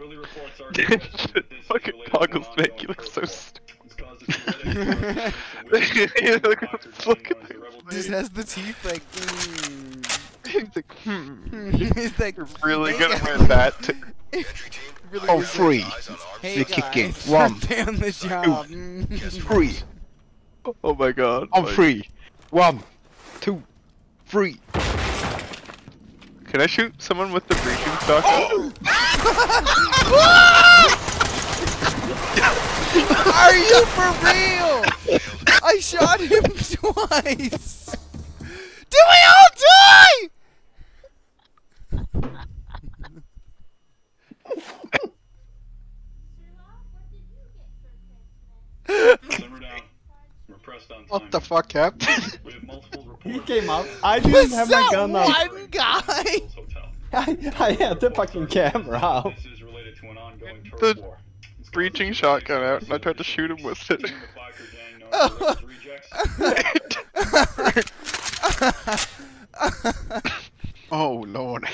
early reports are Dude, that this fucking related to make you look so stupid. It's caused a traumatic explosion in You which look Dr. look Jane at runs the Just has the teeth like. Mm. He's like, hmm. He's like. You're really "Hey, gonna guys." wear that to Really Oh, was like, free. Hey You're guys, kicking. One, day on the job. Mm. Three. Oh my god. I'm like- free. One, two, three. Can I shoot someone with the breaching shotgun? Are you for real? I shot him twice. Did we all die? Simmer down. We're pressed on time. What the fuck happened? We have multiple reports. He came up. I Was didn't have my that gun up. one guy? Hills Hotel. I, I had the fucking camera out. This is related to an ongoing turf war. It's caused breaching shotgun out, and I tried to shoot him with it. The biker gang known as the Rebels Rejects. oh lord.